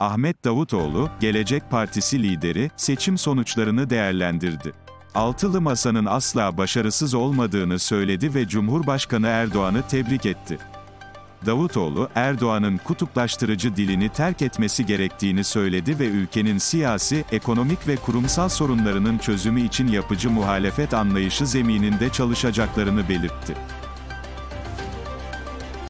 Ahmet Davutoğlu, Gelecek Partisi lideri, seçim sonuçlarını değerlendirdi. Altılı Masa'nın asla başarısız olmadığını söyledi ve Cumhurbaşkanı Erdoğan'ı tebrik etti. Davutoğlu, Erdoğan'ın kutuplaştırıcı dilini terk etmesi gerektiğini söyledi ve ülkenin siyasi, ekonomik ve kurumsal sorunlarının çözümü için yapıcı muhalefet anlayışı zemininde çalışacaklarını belirtti.